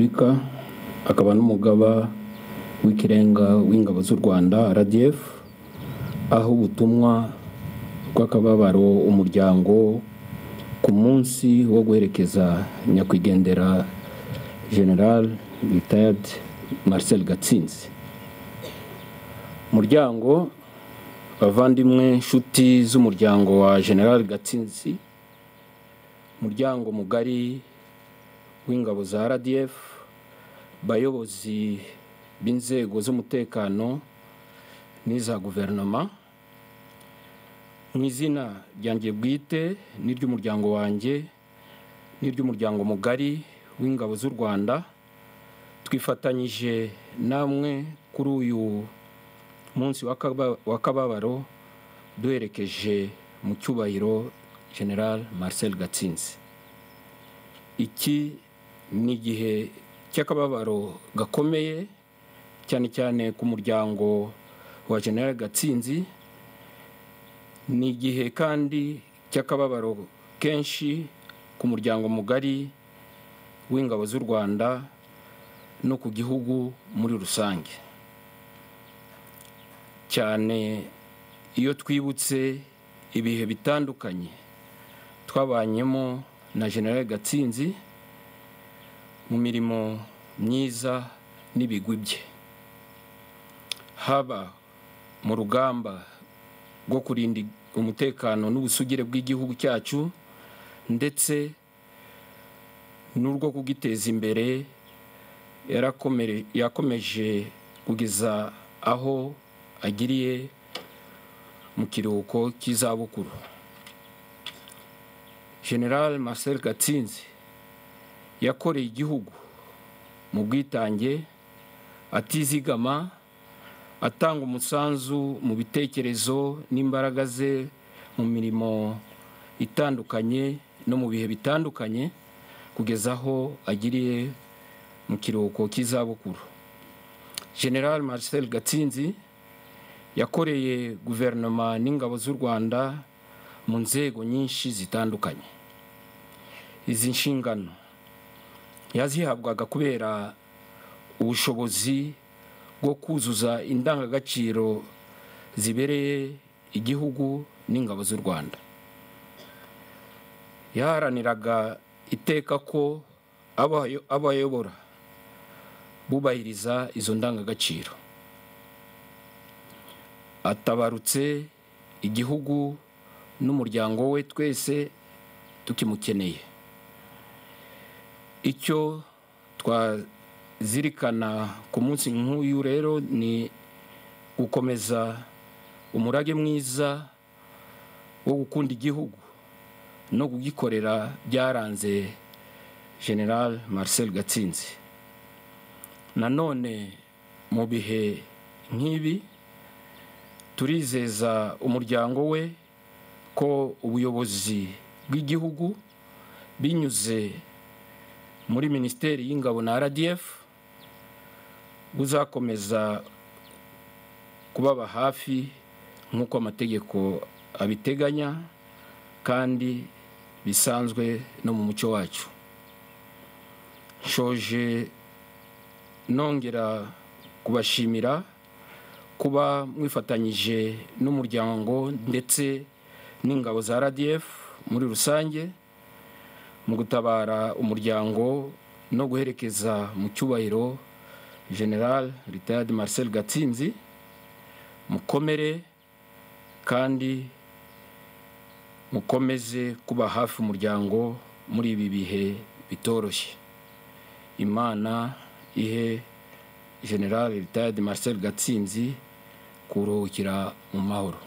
repubulika akaba n'umugaba w'ikirenga w'ingabo z'u rwanda rdf aho ubutumwa bw'akababaro umuryango ku munsi wo guherekeza nyakwigendera general retired marcel gatsinzi. Muryango bavandimwe nshuti z'umuryango wa general gatsinzi. Muryango mugari w'ingabo za rdf bayobozi b'inzego z'umutekano n'iza guverinoma. Mu izina ryanjye bwite n'iry'umuryango wanjye n'iry'umuryango mugari w'ingabo z'u rwanda twifatanyije namwe kuri uyu munsi wa kababaro duherekeje mu cyubahiro general marcel gatsinzi. Iki ni igihe cy'akababaro gakomeye cyane cyane ku muryango wa general gatsinzi. Ni igihe kandi cy'akababaro kenshi ku muryango mugari w'ingabo z'u rwanda no ku gihugu muri rusange. Cyane iyo twibutse ibihe bitandukanye twabanyemo na general gatsinzi mu mirimo myiza n'ibigwi bye. Haba mu rugamba rwo kurinda umutekano n'ubusugire bw'igihugu cyacu ndetse n'urwo kugiteza imbere yakomeje kugeza aho agiriye mu kiruhuko cy'izabukuru. General marcel gatsinzi. Yakoreye igihugu mu bwitange atizigama atanga umusanzu mu bitekerezo n'imbaraga ze mu mirimo itandukanye no mu bihe bitandukanye kugeza aho agiriye mu kiruhuko cy'izabukuru. General marcel gatsinzi yakoreye guverinoma n'ingabo z'u rwanda mu nzego nyinshi zitandukanye. Izi nshingano yazihabwaga kubera ubushobozi bwo kuzuza indangagaciro zibereye igihugu n'ingabo z'u rwanda. Yaharaniraga iteka ko abayobora bubahiriza izo ndangagaciro. Atabarutse igihugu n'umuryango we twese tukimukeneye. Icyo twazirikana ku munsi nk'uyu rero ni gukomeza umurage mwiza wo gukunda igihugu no kugikorera byaranze general marcel gatsinzi. Nanone mu bihe nk'ibi turizeza umuryango we ko ubuyobozi bw'igihugu binyuze muri minisiteri y'ingabo na rdf buzakomeza kubaba hafi nk'uko amategeko abiteganya kandi bisanzwe no mu muco wacu. Nshoje nongera kubashimira kuba mwifatanyije n'umuryango ndetse n'ingabo za rdf muri rusange. Mu gutabara umuryango no guherekeza mu cyubahiro general retired marcel gatsinzi mukomere kandi mukomeze kuba hafi umuryango muri ibi bihe bitoroshye. Imana ihe general retired marcel gatsinzi kuruhukira mu mahoro.